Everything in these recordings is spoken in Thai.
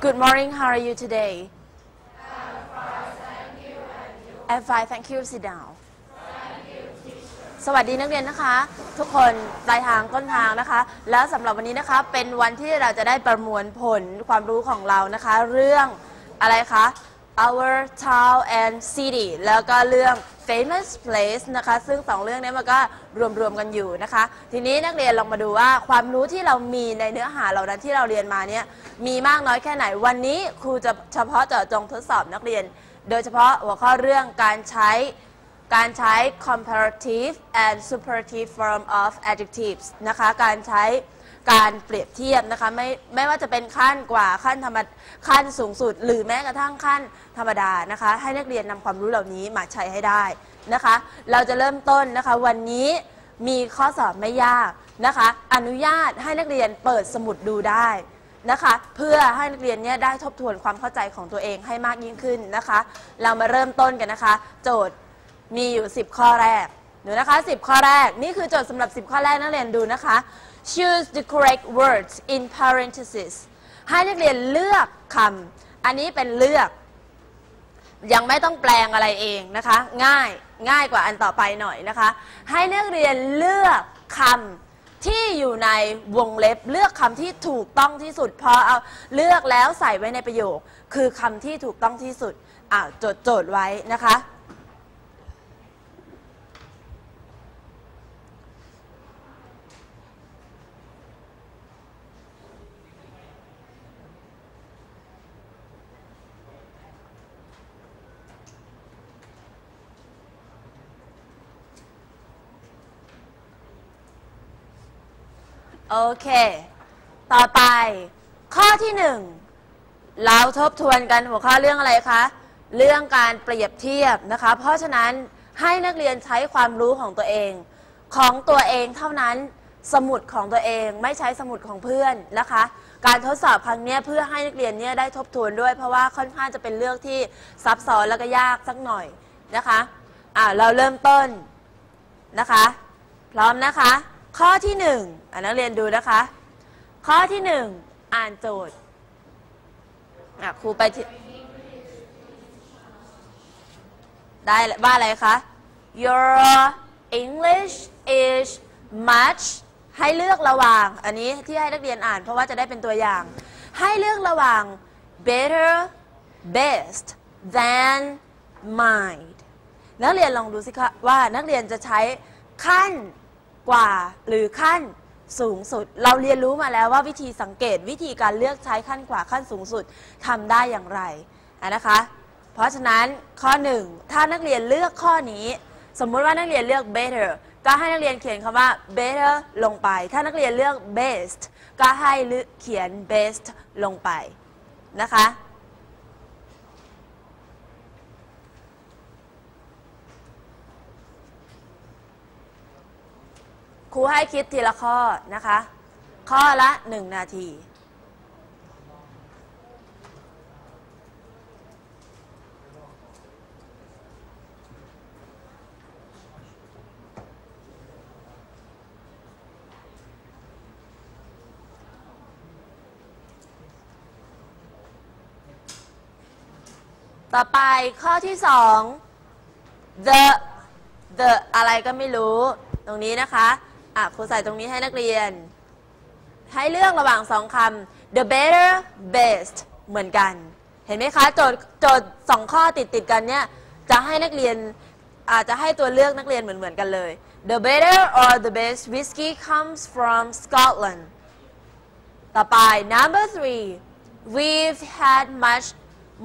Good morning. How are you today? I'm fine. Thank you. Sit down. สวัสดีนักเรียนนะคะ ทุกคนปลายทางต้นทางนะคะ แล้วสำหรับวันนี้นะคะเป็นวันที่เราจะได้ประมวลผลความรู้ของเรานะคะ เรื่องอะไรคะ our town and city แล้วก็เรื่อง famous place นะคะ ซึ่งสองเรื่องนี้มันก็รวมๆกันอยู่นะคะ ทีนี้นักเรียนลองมาดูว่าความรู้ที่เรามีในเนื้อหาเหล่านั้นที่เราเรียนมาเนี่ยมีมากน้อยแค่ไหน วันนี้ครูจะเฉพาะเจาะจงทดสอบนักเรียน โดยเฉพาะหัวข้อเรื่องการใช้การใช้ comparative and superlative form of adjectives นะคะ การใช้ การเปรียบเทียบนะคะไม่ไม่ว่าจะเป็นขั้นกว่าขั้นธรรมขั้นสูงสุด หรือแม้กระทั่งขั้นธรรมดานะคะ ให้นักเรียนนำความรู้เหล่านี้มาใช้ให้ได้นะคะ เราจะเริ่มต้นนะคะวันนี้มีข้อสอบไม่ยากนะคะ อนุญาตให้นักเรียนเปิดสมุดดูได้นะคะ เพื่อให้นักเรียนเนี่ยได้ทบทวนความเข้าใจของตัวเองให้มากยิ่งขึ้นนะคะ เรามาเริ่มต้นกันนะคะ โจทย์มีอยู่ 10 ข้อแรกดูนะคะ 10 ข้อแรกนี่คือโจทย์สำหรับ 10 ข้อแรกนักเรียนดูนะคะ choose the correct words in parentheses ให้นักเรียนเลือกคำอันนี้เป็นเลือก ยังไม่ต้องแปลงอะไรเองนะคะ ง่ายง่ายกว่าอันต่อไปหน่อยนะคะ ให้นักเรียนเลือกคำที่อยู่ในวงเล็บ เลือกคำที่ถูกต้องที่สุดพอเอาเลือกแล้วใส่ไว้ในประโยค คือคำที่ถูกต้องที่สุดอ่าจดโจทย์ไว้นะคะ โอเค ต่อไป ข้อที่หนึ่งเราทบทวนกันหัวข้อเรื่องอะไรคะ เรื่องการเปรียบเทียบนะคะ เพราะฉะนั้นให้นักเรียนใช้ความรู้ของตัวเอง ของตัวเองเท่านั้นสมุดของตัวเองไม่ใช้สมุดของเพื่อนนะคะ การทดสอบครั้งนี้เพื่อให้นักเรียนเนี่ยได้ทบทวนด้วย เพราะว่าค่อนข้างจะเป็นเรื่องที่ซับซ้อนแล้วก็ยากสักหน่อยนะคะอ่าเราเริ่มต้นนะคะ พร้อมนะคะ ข้อที่หนึ่งอ่านักเรียนดูนะคะ ข้อที่หนึ่งอ่านโจทย์อะครูไปได้ว่าอะไรคะ Your English is much ให้เลือกระหว่าง อันนี้ที่ให้นักเรียนอ่านเพราะว่าจะได้เป็นตัวอย่าง ให้เลือกระหว่าง better best than mind นักเรียนลองดูสิคะว่านักเรียนจะใช้ขั้น กว่าหรือขั้นสูงสุด เราเรียนรู้มาแล้วว่าวิธีสังเกตวิธีการเลือกใช้ขั้นกว่าขั้นสูงสุดทำได้อย่างไรนะคะ เพราะฉะนั้นข้อหนึ่งถ้านักเรียนเลือกข้อนี้ สมมุติว่านักเรียนเลือก better ก็ให้นักเรียนเขียนคำว่า better ลงไป ถ้านักเรียนเลือก best ก็ให้เขียน best ลงไปนะคะ ครูให้คิดทีละข้อนะคะ ข้อละหนึ่งนาทีต่อไปข้อที่สอง the the อะไรก็ไม่รู้ ตรงนี้นะคะ อะครูใส่ตรงนี้ให้นักเรียน ให้เลือกระหว่างสองคำ the better best เหมือนกัน เห็นไหมคะ โจทย์โจทย์สองข้อติดติดกันเนี่ยจะให้นักเรียนอาจจะให้ตัวเลือกนักเรียนเหมือนเหมือนกันเลย the better or the best whiskey comes from Scotland ต่อไป number three we've had much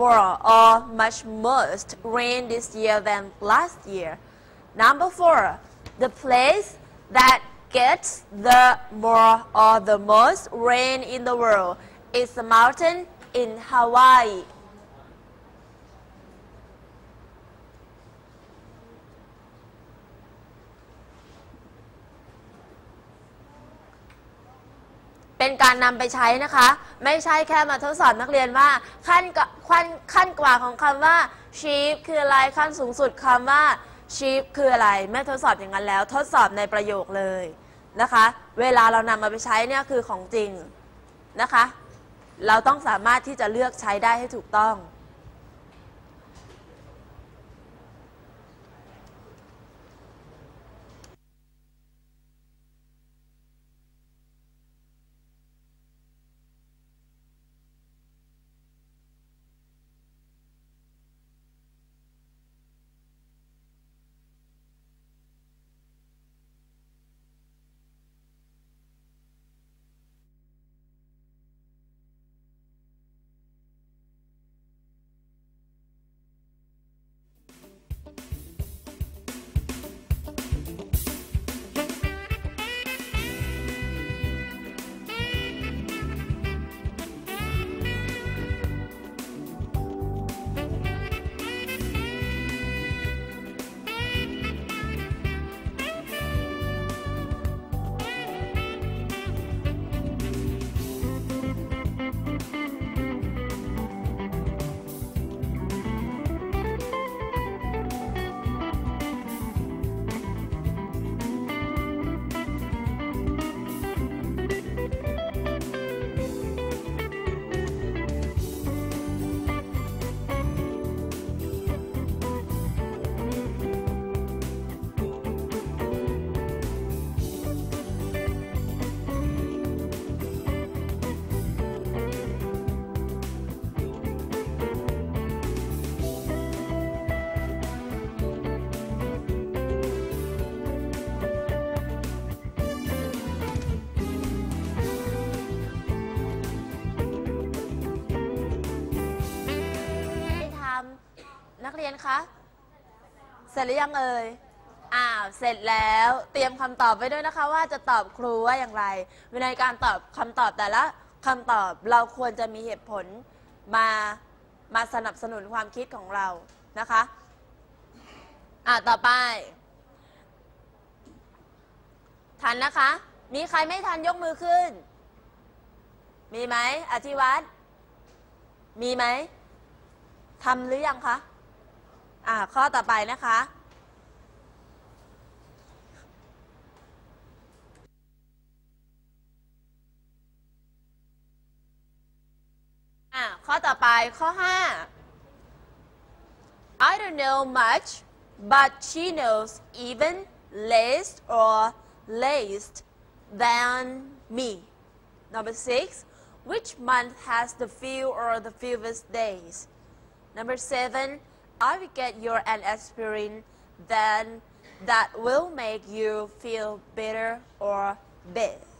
more or much most rain this year than last year number four the place that gets the more or the most rain in the world is a mountain in Hawaii เป็นการนำไปใช้นะคะ ไม่ใช่แค่มาทดสอบนักเรียนว่า ขั้นกะขั้นขั้นกว่าของคำว่า sheep คืออะไรขั้นสูงสุดคำว่า sheep คืออะไร ไม่ทดสอบอย่างนั้นแล้ว ทดสอบในประโยคเลย นะคะ เวลาเรานำมาไปใช้เนี่ยคือของจริงนะคะ เราต้องสามารถที่จะเลือกใช้ได้ให้ถูกต้อง นักเรียนคะ เสร็จหรือยังเอ่ย อ้าว เสร็จแล้ว เตรียมคำตอบไว้ด้วยนะคะ ว่าจะตอบครูว่าอย่างไร ในการตอบคำตอบแต่ละคำตอบเราควรจะมีเหตุผลมา มาสนับสนุนความคิดของเรานะคะ อ่าต่อไป ทันนะคะ มีใครไม่ทันยกมือขึ้น มีไหมอธิวัตรมีไหมทำหรือยังคะ อ่า ข้อต่อไปนะคะ อ่า ข้อต่อไป ข้อ 5 I don't know much but she knows even less or least than me Number 6 Which month has the few or the fewest days Number seven, I will get your an aspirin then that will make you feel better or best.